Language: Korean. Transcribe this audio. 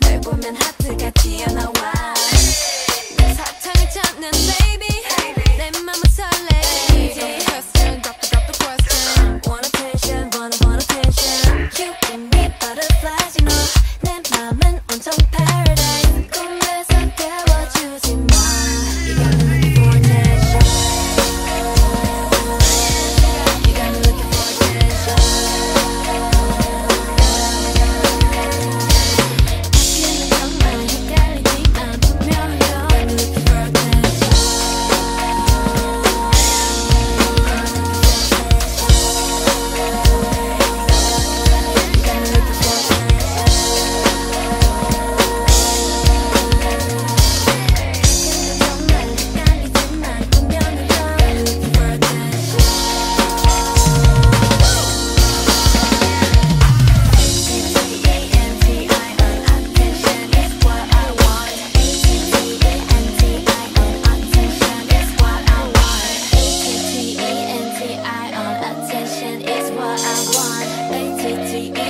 나널 보면 하트가 튀어나와 say